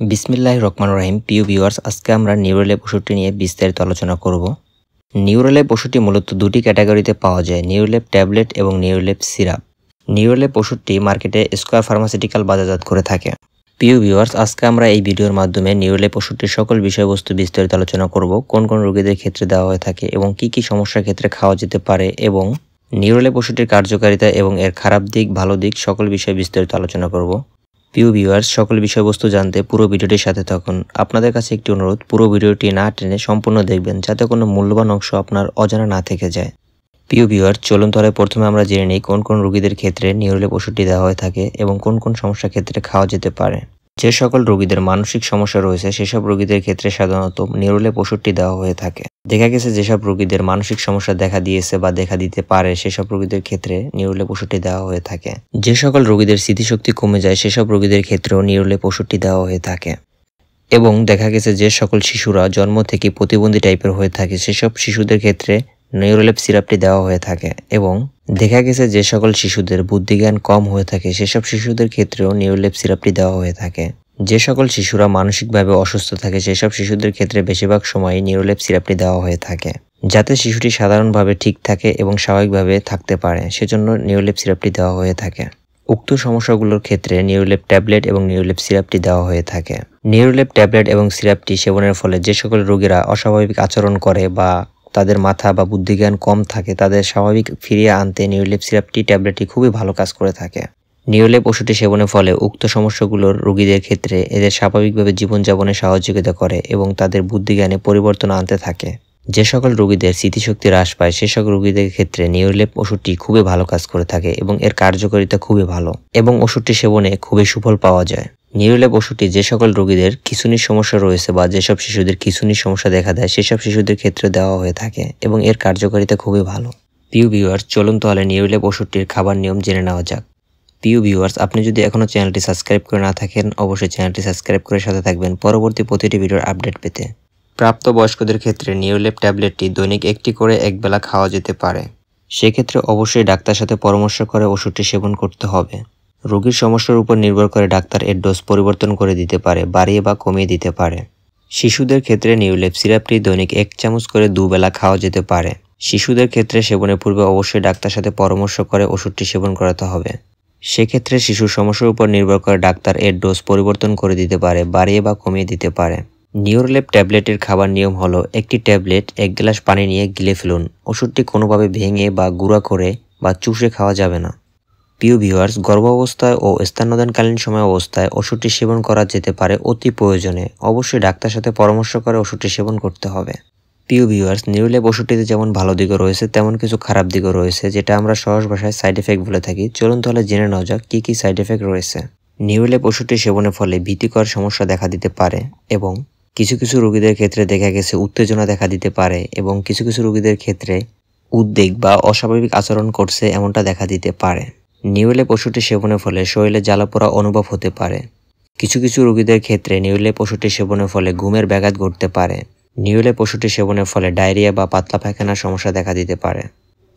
বিসমিল্লাহ রহমান রহিম। প্রিয় ভিউয়ার্স আজকে আমরা নিউরোলেপ ওষুধটি নিয়ে বিস্তারিত আলোচনা করব। নিউরোলেপ ওষুধটি মূলত দুটি ক্যাটাগরিতে পাওয়া যায় নিউরোলেপ ট্যাবলেট এবং নিউরোলেপ সিরাপ। নিউরোলেপ ওষুধটি মার্কেটে স্কোয়ার ফার্মাসিউটিক্যাল বাজারজাত করে থাকে। প্রিয় ভিউয়ার্স আজকে আমরা এই ভিডিওর মাধ্যমে নিউরোলেপ ওষুধটির সকল বিষয়বস্তু বিস্তারিত আলোচনা করব, কোন কোন রোগীদের ক্ষেত্রে দেওয়া হয়ে থাকে এবং কি কি সমস্যার ক্ষেত্রে খাওয়া যেতে পারে এবং নিউরোলেপ ওষুধটির কার্যকারিতা এবং এর খারাপ দিক, ভালো দিক সকল বিষয়ে বিস্তারিত আলোচনা করব। প্রিয় ভিউয়ার্স সকল বিষয়বস্তু জানতে পুরো ভিডিওটির সাথে থাকুন। আপনাদের কাছে একটি অনুরোধ, পুরো ভিডিওটি না টেনে সম্পূর্ণ দেখবেন যাতে কোনো মূল্যবান অংশ আপনার অজানা না থেকে যায়। প্রিয় ভিউয়ার চলুন তাহলে প্রথমে আমরা জেনে নিই কোন কোন রোগীদের ক্ষেত্রে নিউরোলেপ ওষুধটি দেওয়া হয়ে থাকে এবং কোন কোন সমস্যার ক্ষেত্রে খাওয়া যেতে পারে। যে সকল রোগীদের মানসিক সমস্যা রয়েছে, সেসব রোগীদের ক্ষেত্রে সাধারণত নিউরোলেপ ওষুধটি দেওয়া হয়ে থাকে। দেখা গেছে যেসব রোগীদের মানসিক সমস্যা দেখা দিয়েছে বা দেখা দিতে পারে, সেসব রোগীদের ক্ষেত্রে নিউরোলেপ ওষুধটি দেওয়া হয়ে থাকে। যে সকল রোগীদের স্মৃতিশক্তি কমে যায়, সেসব রোগীদের ক্ষেত্রেও নিউরোলেপ ওষুধটি দেওয়া হয়ে থাকে। এবং দেখা গেছে যে সকল শিশুরা জন্ম থেকে প্রতিবন্ধী টাইপের হয়ে থাকে, সেসব শিশুদের ক্ষেত্রে নিউরোলেপ সিরাপটি দেওয়া হয়ে থাকে এবং দেখা গেছে যে সকল শিশুদের বুদ্ধিজ্ঞান কম হয়ে থাকে, সেসব শিশুদের ক্ষেত্রেও নিউরোলেপ সিরাপটি দেওয়া হয়ে থাকে। যে সকল শিশুরা মানসিকভাবে অসুস্থ থাকে, সেসব শিশুদের ক্ষেত্রে বেশিরভাগ সময় নিউরোলেপ সিরাপটি দেওয়া হয়ে থাকে। যাতে শিশুটি সাধারণভাবে ঠিক থাকে এবং স্বাভাবিকভাবে থাকতে পারে, সেজন্য নিউরোলেপ সিরাপটি দেওয়া হয়ে থাকে। উক্ত সমস্যাগুলোর ক্ষেত্রে নিউরোলেপ ট্যাবলেট এবং নিউরোলেপ সিরাপটি দেওয়া হয়ে থাকে। নিউরোলেপ ট্যাবলেট এবং সিরাপটি সেবনের ফলে যে সকল রোগীরা অস্বাভাবিক আচরণ করে বা তাদের মাথা বা বুদ্ধিজ্ঞান কম থাকে, তাদের স্বাভাবিক ফিরিয়ে আনতে নিউরোলেপ সিরাপটি ট্যাবলেটটি খুবই ভালো কাজ করে থাকে। নিউরোলেপ ওষুধটি সেবনের ফলে উক্ত সমস্যাগুলোর রোগীদের ক্ষেত্রে এদের স্বাভাবিকভাবে জীবনযাপনে সহযোগিতা করে এবং তাদের বুদ্ধিজ্ঞানে পরিবর্তন আনতে থাকে। যে সকল রোগীদের স্মৃতিশক্তি হ্রাস পায়, সে সকল রোগীদের ক্ষেত্রে নিউরোলেপ ওষুধটি খুবই ভালো কাজ করে থাকে এবং এর কার্যকারিতা খুবই ভালো এবং ওষুধটি সেবনে খুবই সুফল পাওয়া যায়। নিউরোলেপ ওষুধটি যে সকল রোগীদের খিচুনির সমস্যা রয়েছে বা যেসব শিশুদের খিচুনির সমস্যা দেখা দেয়, সেসব শিশুদের ক্ষেত্রে দেওয়া হয়ে থাকে এবং এর কার্যকারিতা খুবই ভালো। পিউ ভিউয়ার চলুন তাহলে নিউরোলেপ ওষুধটির খাবার নিয়ম জেনে নেওয়া যাক। পিউ ভিউয়ার্স আপনি যদি এখনও চ্যানেলটি সাবস্ক্রাইব করে না থাকেন, অবশ্যই চ্যানেলটি সাবস্ক্রাইব করে সাথে থাকবেন। পরবর্তী প্রতিটি ভিডিওর আপডেট পেতে। প্রাপ্তবয়স্কদের ক্ষেত্রে নিউরোলেপ ট্যাবলেটটি দৈনিক একটি করে একবেলা খাওয়া যেতে পারে। সেক্ষেত্রে অবশ্যই ডাক্তার সাথে পরামর্শ করে ওষুধটি সেবন করতে হবে। রোগীর সমস্যার উপর নির্ভর করে ডাক্তার এর ডোজ পরিবর্তন করে দিতে পারে, বাড়িয়ে বা কমিয়ে দিতে পারে। শিশুদের ক্ষেত্রে নিউলেপ সিরাপটি দৈনিক এক চামচ করে দুবেলা খাওয়া যেতে পারে। শিশুদের ক্ষেত্রে সেবনের পূর্বে অবশ্যই ডাক্তার সাথে পরামর্শ করে ওষুধটি সেবন করাতে হবে। সেক্ষেত্রে শিশুর সমস্যার উপর নির্ভর করে ডাক্তার এর ডোজ পরিবর্তন করে দিতে পারে, বাড়িয়ে বা কমিয়ে দিতে পারে। নিউরোলেপ ট্যাবলেটের খাবার নিয়ম হলো, একটি ট্যাবলেট এক গ্লাস পানি নিয়ে গিলে ফেলুন। ওষুধটি কোনোভাবে ভেঙে বা গুঁড়া করে বা চুষে খাওয়া যাবে না। প্রিয় ভিউয়ার্স, গর্ভাবস্থায় ও স্থানদানকালীন সময় অবস্থায় ওষুধটি সেবন করা যেতে পারে অতি প্রয়োজনে। অবশ্যই ডাক্তার সাথে পরামর্শ করে ওষুধটি সেবন করতে হবে। প্রিয় ভিউয়ার্স নিউরোলেপ ওষুধটিতে যেমন ভালো দিকও রয়েছে, তেমন কিছু খারাপ দিকও রয়েছে, যেটা আমরা সহজ ভাষায় সাইড এফেক্ট বলে থাকি। চলুন তাহলে জেনে নেওয়া যাক কী কী সাইড এফেক্ট রয়েছে। নিউরোলেপ ওষুধটি সেবনের ফলে ভীতিকর সমস্যা দেখা দিতে পারে এবং কিছু কিছু রোগীদের ক্ষেত্রে দেখা গেছে উত্তেজনা দেখা দিতে পারে এবং কিছু কিছু রোগীদের ক্ষেত্রে উদ্বেগ বা অস্বাভাবিক আচরণ করছে এমনটা দেখা দিতে পারে। নিউরোলেপ ওষুধটি সেবনের ফলে শরীরে জ্বালাপোড়া অনুভব হতে পারে। কিছু কিছু রোগীদের ক্ষেত্রে নিউরোলেপ ওষুধটি সেবনের ফলে ঘুমের ব্যাঘাত ঘটতে পারে। নিউলে পশুটি সেবনের ফলে ডায়রিয়া বা পাতলা পায়খানার সমস্যা দেখা দিতে পারে।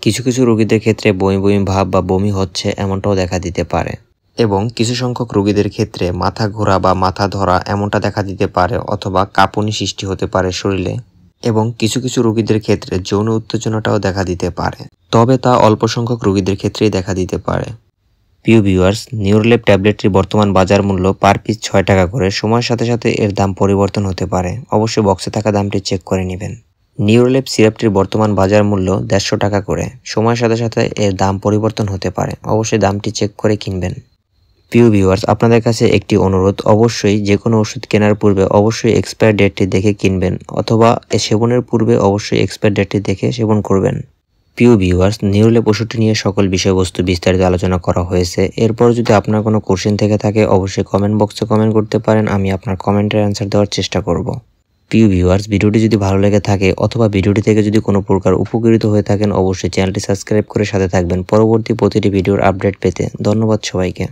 কিছু কিছু রোগীদের ক্ষেত্রে বমি বমি ভাব বা বমি হচ্ছে এমনটাও দেখা দিতে পারে। এবং কিছু সংখ্যক রোগীদের ক্ষেত্রে মাথা ঘোরা বা মাথা ধরা এমনটা দেখা দিতে পারে অথবা কাঁপুনি সৃষ্টি হতে পারে শরীরে। এবং কিছু কিছু রোগীদের ক্ষেত্রে যৌন উত্তেজনাটাও দেখা দিতে পারে। তবে তা অল্প সংখ্যক রোগীদের ক্ষেত্রেই দেখা দিতে পারে। প্রিয় ভিউয়ার্স, নিউরোলেপ ট্যাবলেটটির বর্তমান বাজার মূল্য পার পিস ছয় টাকা করে। সময়ের সাথে সাথে এর দাম পরিবর্তন হতে পারে। অবশ্যই বক্সে থাকা দামটি চেক করে নেবেন। নিউরোলেপ সিরাপটির বর্তমান বাজার মূল্য দেড়শো টাকা করে। সময়ের সাথে সাথে এর দাম পরিবর্তন হতে পারে। অবশ্যই দামটি চেক করে কিনবেন। প্রিয় ভিউয়ার্স, আপনাদের কাছে একটি অনুরোধ। অবশ্যই যে কোনো ওষুধ কেনার পূর্বে অবশ্যই এক্সপায়ার ডেটটি দেখে কিনবেন অথবা সেবনের পূর্বে অবশ্যই এক্সপায়ার ডেটটি দেখে সেবন করবেন। প্রিয় ভিউয়ার্স নিউলে পশুটি নিয়ে সকল বিষয়বস্তু বিস্তারিত আলোচনা করা হয়েছে। এরপর যদি আপনার কোনো কোশ্চেন থেকে থাকে, অবশ্যই কমেন্ট বক্সে কমেন্ট করতে পারেন, আমি আপনার কমেন্টের অ্যান্সার দেওয়ার চেষ্টা করব। প্রিয় ভিউয়ার্স ভিডিওটি যদি ভালো লেগে থাকে, অথবা ভিডিওটি থেকে যদি কোনো প্রকার উপকৃত হয়ে থাকেন, অবশ্যই চ্যানেলটি সাবস্ক্রাইব করে সাথে থাকবেন। পরবর্তী প্রতিটি ভিডিওর আপডেট পেতে ধন্যবাদ সবাইকে।